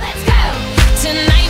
Let's go! Tonight